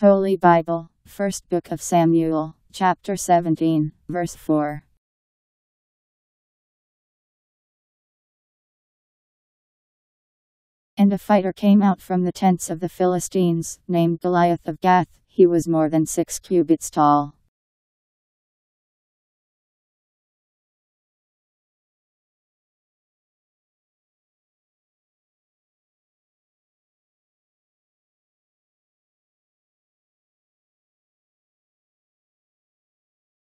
Holy Bible, First Book of Samuel, chapter 17, verse 4. And a fighter came out from the tents of the Philistines, named Goliath of Gath. He was more than six cubits tall.